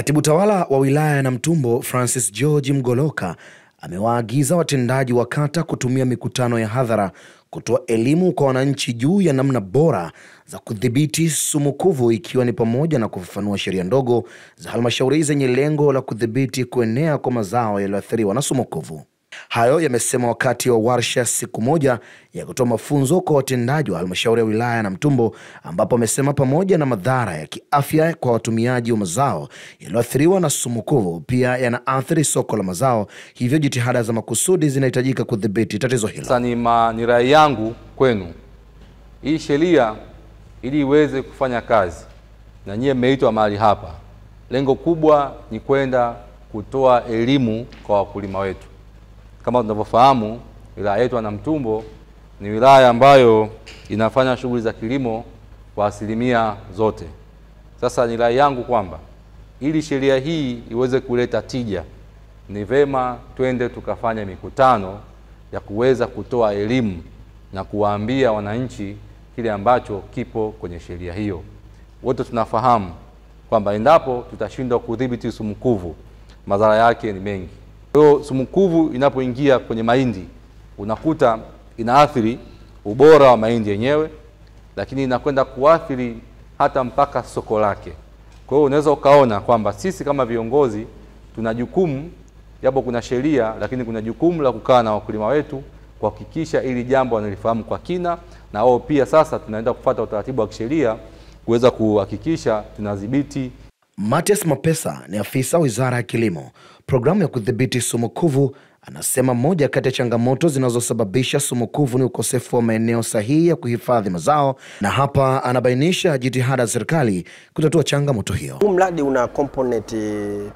Katibu tawala wa wilaya ya Namtumbo Francis George Mgoloka amewaagiza watendaji wa kata kutumia mikutano ya hadhara kutoa elimu kwa wananchi juu ya namna bora za kudhibiti sumukuvu ikiwa ni pamoja na kufafanua sheria ndogo za halmashauri zenye lengo la kudhibiti kuenea kwa mazao yaliyoathiriwa na sumukuvu. Hayo yamesema wakati wa warsha siku moja ya kutoa mafunzo kwa watendaji wa halmashauri ya wilaya ya Namtumbo, ambapo amesema pamoja na madhara ya kiafya kwa watumiaji wa mazao yaliyoathiriwa na sumu kuvu, pia yanaathiri soko la mazao, hivyo jitihada za makusudi zinahitajika kudhibiti tatizo hilo. Sasa ni, ni rai yangu kwenu, hii sheria ili iweze kufanya kazi, na nyie mmeitwa mahali hapa, lengo kubwa ni kwenda kutoa elimu kwa wakulima wetu. Kama tunavyofahamu, wilaya yetu ya Namtumbo ni wilaya ambayo inafanya shughuli za kilimo kwa asilimia zote. Sasa ni rai yangu kwamba ili sheria hii iweze kuleta tija, ni vema twende tukafanya mikutano ya kuweza kutoa elimu na kuwaambia wananchi kile ambacho kipo kwenye sheria hiyo. Wote tunafahamu kwamba endapo tutashindwa kudhibiti sumukuvu, madhara yake ni mengi. Kwa hiyo sumukuvu inapoingia kwenye mahindi, unakuta inaathiri ubora wa mahindi yenyewe, lakini inakwenda kuathiri hata mpaka soko lake. Kwa hiyo unaweza ukaona kwamba sisi kama viongozi tuna jukumu, japo kuna sheria, lakini kuna jukumu la kukaa na wakulima wetu kuhakikisha ili jambo wanalifahamu kwa kina, na wao pia sasa tunaenda kufuata utaratibu wa kisheria kuweza kuhakikisha tunadhibiti Matias Mapesa ni afisa wizara ya kilimo, programu ya kudhibiti sumukuvu. Anasema moja kati ya changamoto zinazosababisha sumukuvu ni ukosefu wa maeneo sahihi ya kuhifadhi mazao, na hapa anabainisha jitihada za serikali kutatua changamoto hiyo. Huu mradi una komponenti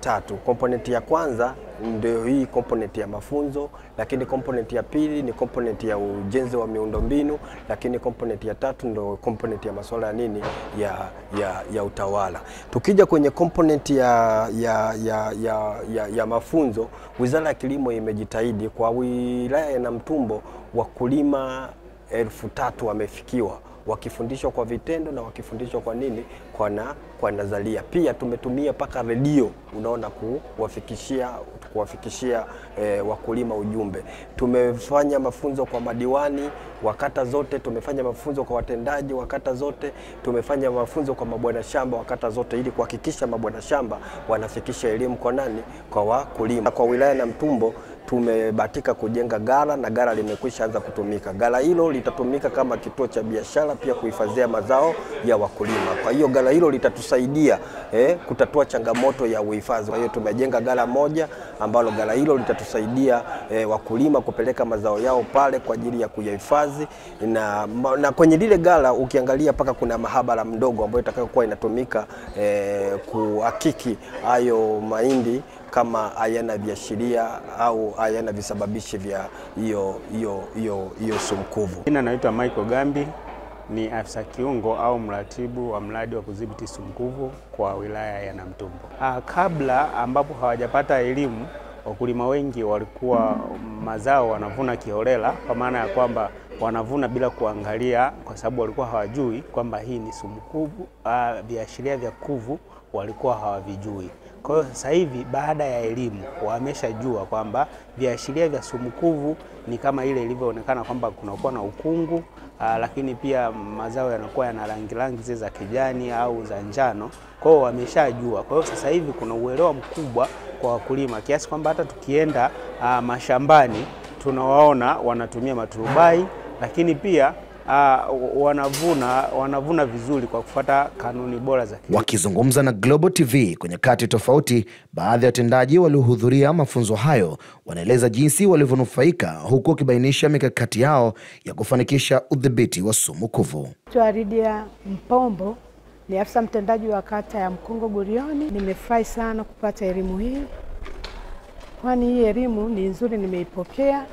tatu. Komponenti ya kwanza ndio hii komponenti ya mafunzo, lakini komponenti ya pili ni komponenti ya ujenzi wa miundombinu, lakini komponenti ya tatu ndio komponenti ya masuala ya nini ya, ya, ya utawala. Tukija kwenye komponenti ya, ya, ya, ya, ya, ya mafunzo, Wizara ya Kilimo imejitahidi kwa wilaya ya Namtumbo wakulima elfu tatu wamefikiwa wakifundishwa kwa vitendo na wakifundishwa kwa nini kwa, na, kwa nadharia. Pia tumetumia mpaka redio, unaona, kuwafikishia kuwafikishia eh, wakulima ujumbe. Tumefanya mafunzo kwa madiwani wa kata zote, tumefanya mafunzo kwa watendaji wa kata zote, tumefanya mafunzo kwa mabwana shamba wa kata zote, ili kuhakikisha mabwana shamba wanafikisha elimu kwa nani, kwa wakulima. Kwa wilaya na Namtumbo tumebahatika kujenga ghala na ghala limekwisha anza kutumika. Ghala hilo litatumika kama kituo cha biashara, pia kuhifadhia mazao ya wakulima. Kwa hiyo ghala hilo litatusaidia eh, kutatua changamoto ya uhifadhi. Kwa hiyo tumejenga ghala moja ambalo ghala hilo litatusaidia eh, wakulima kupeleka mazao yao pale kwa ajili ya kuyahifadhi, na, na kwenye lile ghala ukiangalia paka kuna mahabara mdogo ambayo itakayokuwa inatumika eh, kuhakiki hayo mahindi kama hayana viashiria au hayana visababishi vya hiyo hiyo hiyo hiyo sumukuvu. Jina naitwa Michael Gambi, ni afisa kiungo au mratibu wa mradi wa kudhibiti sumkuvu kwa wilaya ya Namtumbo. Ah, kabla ambapo hawajapata elimu, wakulima wengi walikuwa mazao wanavuna kiholela, kwa maana ya kwamba wanavuna bila kuangalia, kwa sababu walikuwa hawajui kwamba hii ni sumukuvu. Ah, viashiria vya kuvu walikuwa hawavijui. Kwa hiyo sasa hivi baada ya elimu wameshajua kwamba viashiria vya sumukuvu ni kama ile ilivyoonekana kwamba kunakuwa na ukungu aa, lakini pia mazao yanakuwa yana rangi rangi zile za kijani au za njano. Kwa hiyo wameshajua. Kwa hiyo sasa hivi kuna uelewa mkubwa kwa wakulima kiasi kwamba hata tukienda aa, mashambani tunawaona wanatumia maturubai, lakini pia Uh, wanavuna, wanavuna vizuri kwa kufuata kanuni bora za kilimo. Wakizungumza na Global TV kwenye kati tofauti, baadhi ya watendaji waliohudhuria mafunzo hayo wanaeleza jinsi walivyonufaika, huku wakibainisha mikakati yao ya kufanikisha udhibiti wa sumu kuvu. Aridia Mpombo ni afisa mtendaji wa kata ya Mkongo Gurioni. Nimefurahi sana kupata elimu hii, kwani hii elimu ni nzuri, nimeipokea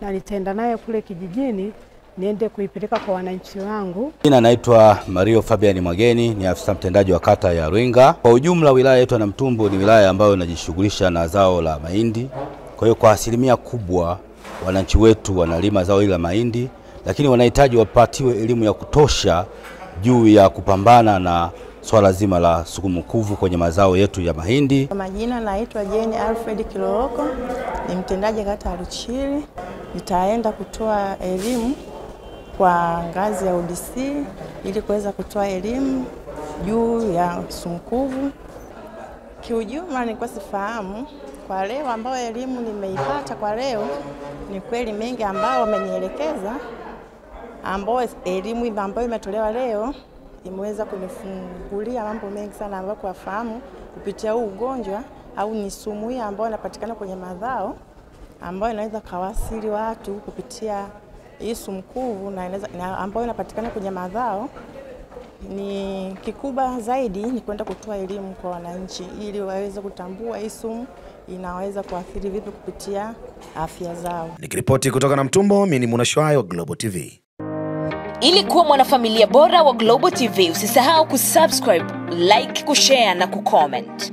na nitaenda nayo kule kijijini niende kuipeleka kwa wananchi wangu. Jina naitwa Mario Fabian Mwageni, ni afisa mtendaji wa kata ya Rwinga. Kwa ujumla, wilaya yetu ya Namtumbo ni wilaya ambayo inajishughulisha na zao la mahindi. Kwa hiyo kwa asilimia kubwa wananchi wetu wanalima zao hili la mahindi, lakini wanahitaji wapatiwe elimu ya kutosha juu ya kupambana na swala zima la sukumukuvu kwenye mazao yetu ya mahindi. Kwa majina naitwa Jane Alfred Kiloroko, ni mtendaji kata ya Luchiri. Nitaenda kutoa elimu kwa ngazi ya UDC ili kuweza kutoa elimu juu ya sumukuvu. Kiujumla nilikuwa sifahamu, kwa leo ambayo elimu nimeipata kwa leo, ni kweli mengi ambao wamenielekeza, ambao elimu ambayo imetolewa leo imeweza kunifungulia mambo mengi sana ambayo kuwafahamu kupitia huu ugonjwa au ni sumu hii ambayo inapatikana kwenye mazao ambayo inaweza kawasili watu kupitia hii sumukuvu na, ambayo inapatikana kwenye mazao. Ni kikubwa zaidi ni kwenda kutoa elimu kwa wananchi ili waweze kutambua hii sumu inaweza kuathiri vipi kupitia afya zao. Nikiripoti kutoka na Mtumbo, mimi ni Munashwayo, Global TV. Ili kuwa mwanafamilia bora wa Global TV, usisahau kusubscribe, like, kushare na kucomment.